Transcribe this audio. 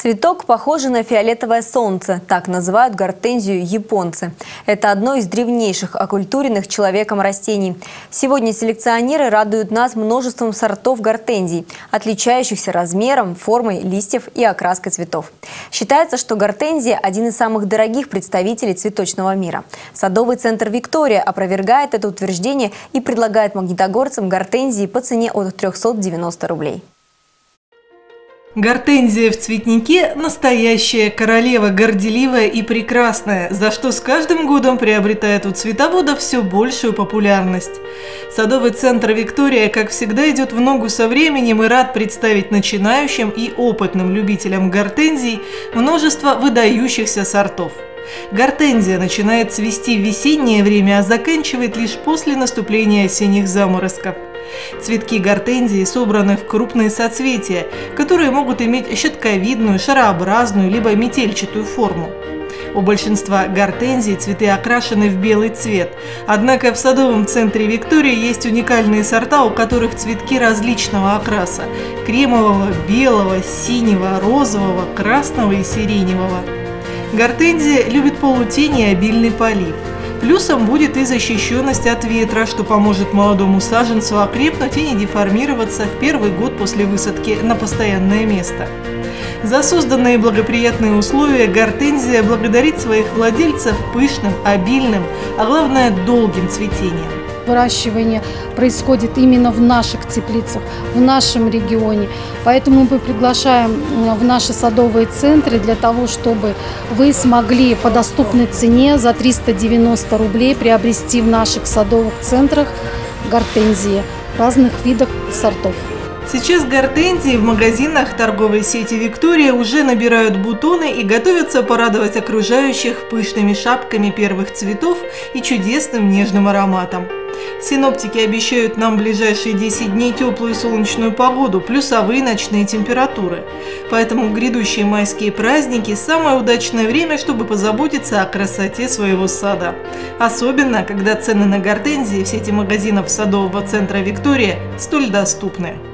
Цветок похожий на фиолетовое солнце, так называют гортензию японцы. Это одно из древнейших окультуренных человеком растений. Сегодня селекционеры радуют нас множеством сортов гортензий, отличающихся размером, формой листьев и окраской цветов. Считается, что гортензия – один из самых дорогих представителей цветочного мира. Садовый центр «Виктория» опровергает это утверждение и предлагает магнитогорцам гортензии по цене от 390 рублей. Гортензия в цветнике – настоящая королева, горделивая и прекрасная, за что с каждым годом приобретает у цветовода все большую популярность. Садовый центр «Виктория», как всегда, идет в ногу со временем и рад представить начинающим и опытным любителям гортензий множество выдающихся сортов. Гортензия начинает цвести в весеннее время, а заканчивает лишь после наступления осенних заморозков. Цветки гортензии собраны в крупные соцветия, которые могут иметь щитковидную, шарообразную либо метельчатую форму. У большинства гортензий цветы окрашены в белый цвет. Однако в садовом центре Виктории есть уникальные сорта, у которых цветки различного окраса – кремового, белого, синего, розового, красного и сиреневого. Гортензия любит полутень и обильный полив. Плюсом будет и защищенность от ветра, что поможет молодому саженцу окрепнуть и не деформироваться в первый год после высадки на постоянное место. За созданные благоприятные условия гортензия благодарит своих владельцев пышным, обильным, а главное долгим цветением выращивание происходит именно в наших теплицах, в нашем регионе. Поэтому мы приглашаем в наши садовые центры для того, чтобы вы смогли по доступной цене за 390 рублей приобрести в наших садовых центрах гортензии разных видов сортов. Сейчас гортензии в магазинах торговой сети «Виктория» уже набирают бутоны и готовятся порадовать окружающих пышными шапками первых цветов и чудесным нежным ароматом. Синоптики обещают нам в ближайшие 10 дней теплую солнечную погоду, плюсовые ночные температуры. Поэтому грядущие майские праздники – самое удачное время, чтобы позаботиться о красоте своего сада. Особенно, когда цены на гортензии в сети магазинов садового центра «Виктория» столь доступны.